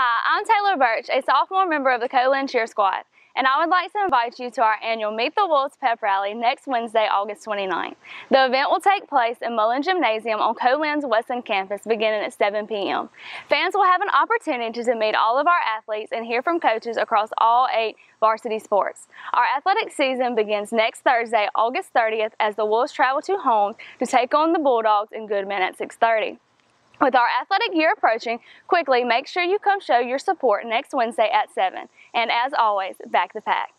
I'm Taylor Birch, a sophomore member of the Co-Lin Cheer Squad, and I would like to invite you to our annual Meet the Wolves Pep Rally next Wednesday, August 29th. The event will take place in Mullen Gymnasium on Co-Lin's Wesson campus beginning at 7 p.m. Fans will have an opportunity to meet all of our athletes and hear from coaches across all eight varsity sports. Our athletic season begins next Thursday, August 30th, as the Wolves travel to Holmes to take on the Bulldogs in Goodman at 6.30. With our athletic year approaching, quickly make sure you come show your support next Wednesday at 7. And as always, back the pack.